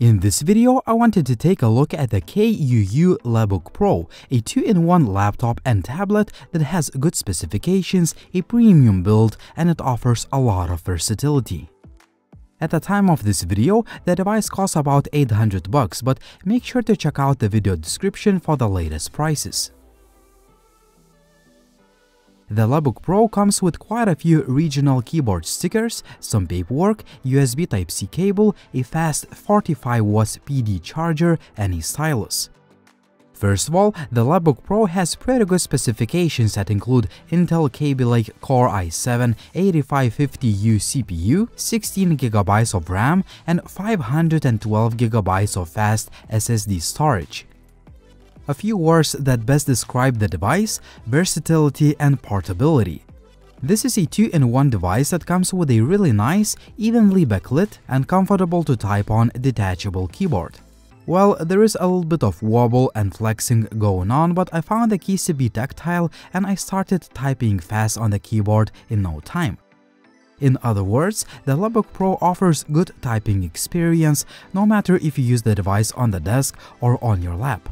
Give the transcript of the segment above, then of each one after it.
In this video, I wanted to take a look at the KUU Lebook Pro, a 2-in-1 laptop and tablet that has good specifications, a premium build, and it offers a lot of versatility. At the time of this video, the device costs about 800 bucks, but make sure to check out the video description for the latest prices. The Lebook Pro comes with quite a few regional keyboard stickers, some paperwork, USB Type-C cable, a fast 45 watts PD charger, and a stylus. First of all, the Lebook Pro has pretty good specifications that include Intel Kaby Lake Core i7 8550U CPU, 16GB of RAM, and 512GB of fast SSD storage. A few words that best describe the device, versatility and portability. This is a 2-in-1 device that comes with a really nice, evenly backlit and comfortable to type on detachable keyboard. Well, there is a little bit of wobble and flexing going on, but I found the keys to be tactile and I started typing fast on the keyboard in no time. In other words, the Lebook Pro offers good typing experience no matter if you use the device on the desk or on your lap.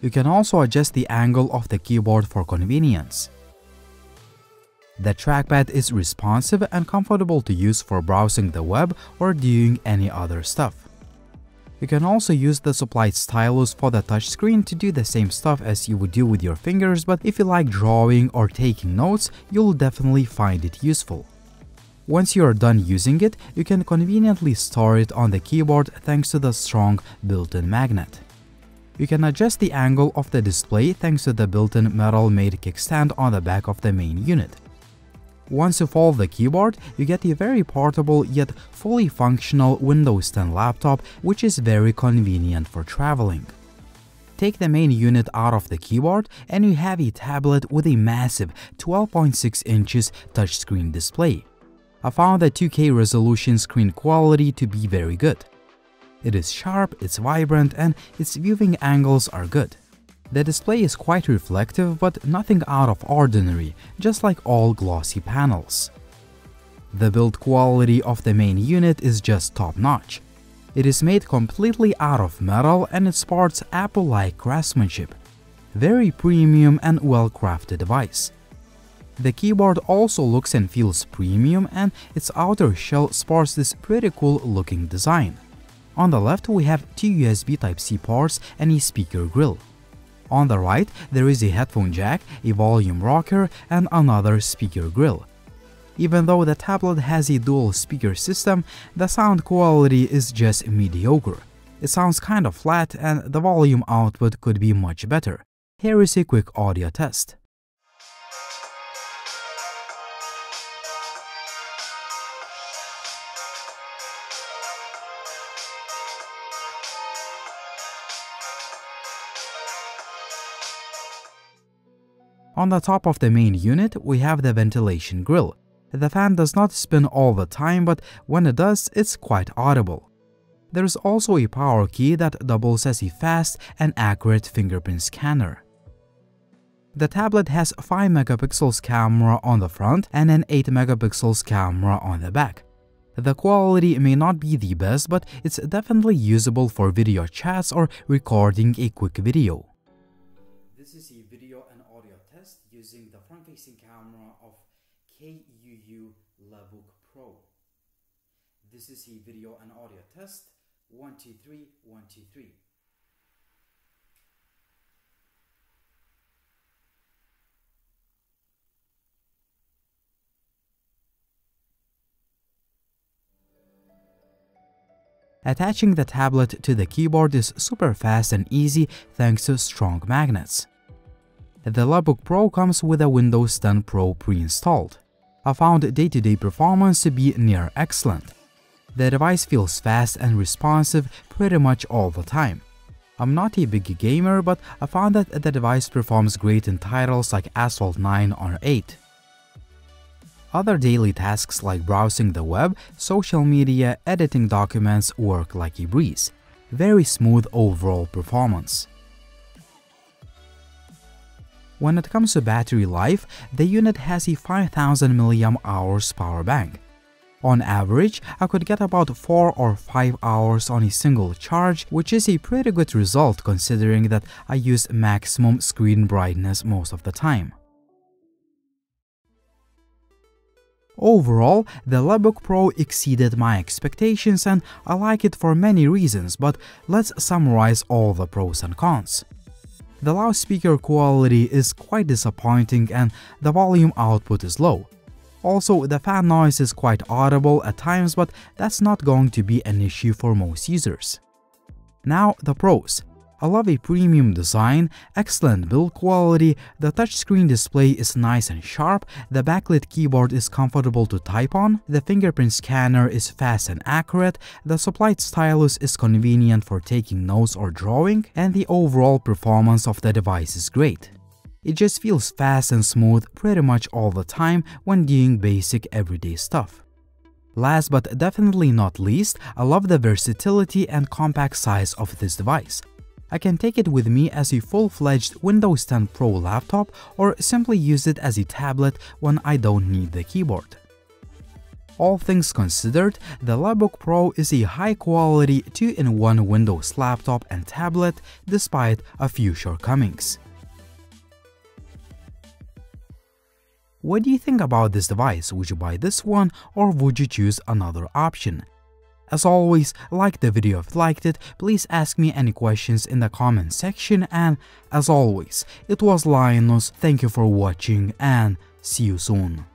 You can also adjust the angle of the keyboard for convenience. The trackpad is responsive and comfortable to use for browsing the web or doing any other stuff. You can also use the supplied stylus for the touchscreen to do the same stuff as you would do with your fingers, but if you like drawing or taking notes, you'll definitely find it useful. Once you are done using it, you can conveniently store it on the keyboard thanks to the strong built-in magnet. You can adjust the angle of the display thanks to the built-in metal-made kickstand on the back of the main unit. Once you fold the keyboard, you get a very portable yet fully functional Windows 10 laptop which is very convenient for traveling. Take the main unit out of the keyboard and you have a tablet with a massive 12.6 inches touchscreen display. I found the 2K resolution screen quality to be very good. It is sharp, it's vibrant, and its viewing angles are good. The display is quite reflective but nothing out of ordinary, just like all glossy panels. The build quality of the main unit is just top-notch. It is made completely out of metal and it sports Apple-like craftsmanship. Very premium and well-crafted device. The keyboard also looks and feels premium and its outer shell sports this pretty cool looking design. On the left, we have two USB Type-C ports and a speaker grill. On the right, there is a headphone jack, a volume rocker, and another speaker grill. Even though the tablet has a dual speaker system, the sound quality is just mediocre. It sounds kind of flat and the volume output could be much better. Here is a quick audio test. On the top of the main unit, we have the ventilation grill. The fan does not spin all the time, but when it does, it's quite audible. There is also a power key that doubles as a fast and accurate fingerprint scanner. The tablet has 5 megapixels camera on the front and an 8 megapixels camera on the back. The quality may not be the best, but it's definitely usable for video chats or recording a quick video. Using the front-facing camera of KUU Lebook Pro. This is a video and audio test. 1, 2, 3, 1, 2, 3. Attaching the tablet to the keyboard is super fast and easy thanks to strong magnets. The Lebook Pro comes with a Windows 10 Pro pre-installed. I found day-to-day -day performance to be near excellent. The device feels fast and responsive pretty much all the time. I'm not a big gamer, but I found that the device performs great in titles like Asphalt 9 or 8. Other daily tasks like browsing the web, social media, editing documents work like a breeze. Very smooth overall performance. When it comes to battery life, the unit has a 5000 mAh power bank. On average, I could get about 4 or 5 hours on a single charge, which is a pretty good result considering that I use maximum screen brightness most of the time. Overall, the Lebook Pro exceeded my expectations and I like it for many reasons, but let's summarize all the pros and cons. The loudspeaker quality is quite disappointing and the volume output is low. Also, the fan noise is quite audible at times, but that's not going to be an issue for most users. Now, the pros. I love a premium design, excellent build quality, the touchscreen display is nice and sharp, the backlit keyboard is comfortable to type on, the fingerprint scanner is fast and accurate, the supplied stylus is convenient for taking notes or drawing, and the overall performance of the device is great. It just feels fast and smooth pretty much all the time when doing basic everyday stuff. Last but definitely not least, I love the versatility and compact size of this device. I can take it with me as a full-fledged Windows 10 Pro laptop or simply use it as a tablet when I don't need the keyboard. All things considered, the Lebook Pro is a high-quality 2-in-1 Windows laptop and tablet despite a few shortcomings. What do you think about this device? Would you buy this one or would you choose another option? As always, like the video if you liked it, please ask me any questions in the comment section. And as always, it was Linus, thank you for watching and see you soon.